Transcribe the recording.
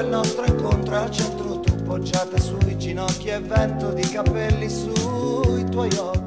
quel nostro incontro al centro tu poggiata sui ginocchi e vento di capelli sui tuoi occhi.